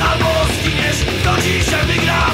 Albo zginiesz, kto dzisiaj wygra.